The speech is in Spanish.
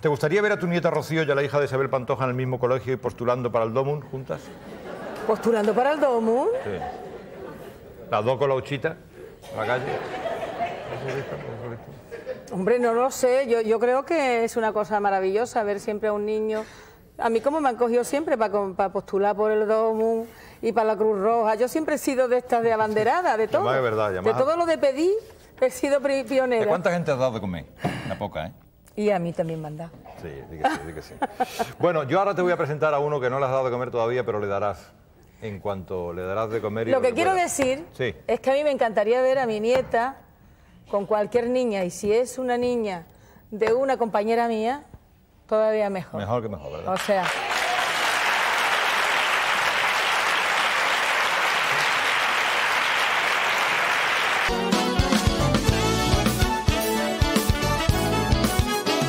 ¿Te gustaría ver a tu nieta Rocío y a la hija de Isabel Pantoja en el mismo colegio y postulando para el DOMUN juntas? Postulando para el DOMU. Sí. Las dos con la huchita en la calle. Hombre, no lo sé. Yo, yo creo que es una cosa maravillosa ver siempre a un niño. A mí como me han cogido siempre para, para postular por el DOMU y para la Cruz Roja. Yo siempre he sido de estas de abanderada, de todo. Llamada es verdad, de llamada. todo lo de pedir, he sido pri- ¿De pionera. cuánta gente has dado de comer? Una poca, ¿eh? Y a mí también dado. Sí, di que sí, di que sí. Bueno, yo ahora te voy a presentar a uno que no le has dado de comer todavía, pero le darás en cuanto le darás de comer. y Lo que quiero decir Sí. es que a mí me encantaría ver a mi nieta con cualquier niña y si es una niña de una compañera mía, todavía mejor. Mejor que mejor, ¿verdad? O sea,